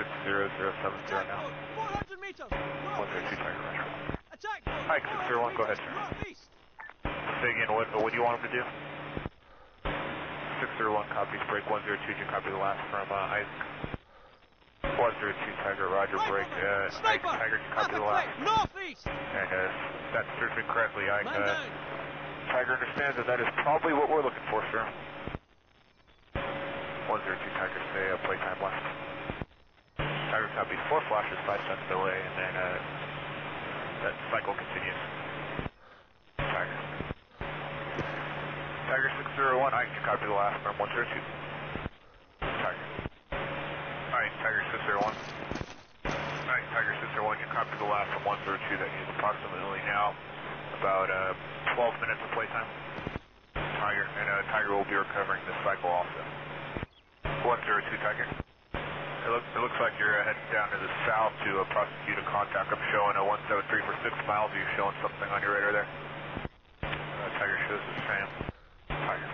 About 060070 now. 400 meters. 102 Tiger, roger. Attack mode. Hi, 601, go ahead, sir. Northeast. Say again, what, what do you want him to do? 601 copies, break 102, you copy the last from uh, Isaac? 102 Tiger, roger, break. Uh, Ike, Tiger, you copy the last? Northeast. And uh, that's searching correctly, Ike. Man Uh. Tiger understands that that is probably what we're looking for, sir. 102 Tiger, say uh, playtime left. Tiger copies, four flashes, five seconds delay, and then uh, that cycle continues. Tiger. Tiger 601, I you copy the last from 102. Tiger. Alright, Tiger 601. Alright, Tiger 601, you copy the last from 102 that is approximately now about uh, 12 minutes of playtime. Tiger, and uh, Tiger will be recovering this cycle also. 102 Tiger. It looks, it looks like you're heading down to the south to uh, prosecute a contact. I'm showing a 173 for 6 miles. Are you showing something on your radar there? Uh, Tiger shows the same. Tiger.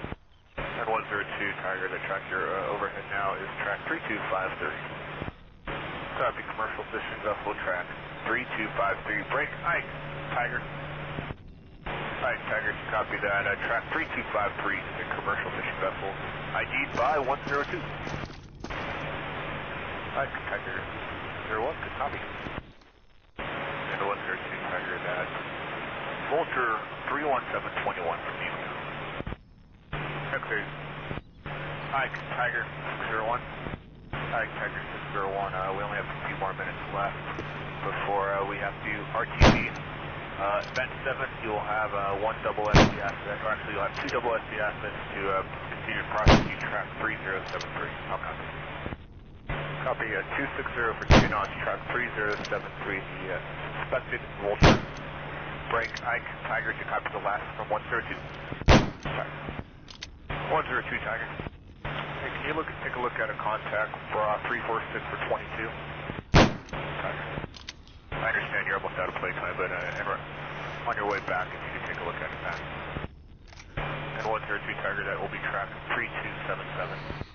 And 102 Tiger, the track you're uh, overhead now is track 3253. Copy commercial fishing vessel track 3253. Break, Ike. Tiger. Ike, Tiger, copy that. Uh, track 3253 commercial fishing vessel. ID'd by 102. Ike, Tiger 01, good copy. And 102 Tiger, that Vulture 31721 from you. Okay. Ike, Tiger 601. Ike, Tiger 601. Uh, we only have a few more minutes left before uh, we have to RTB. Uh, event 7, you'll have uh, one double SD asset, or actually you'll have two double SD assets to uh, continue to prosecute track 3073. How copy? Copy uh, 260 for 2 knots, track 3073, the uh, suspected Vulture. Break, Ike, Tiger to copy the last from 102. Tiger. 102 Tiger. Hey, can you look take a look at a contact for uh, 346 for 22? Tiger. I understand you're almost out of playtime, but uh, on your way back if you can take a look at it back. And 102 Tiger, that will be track 3277.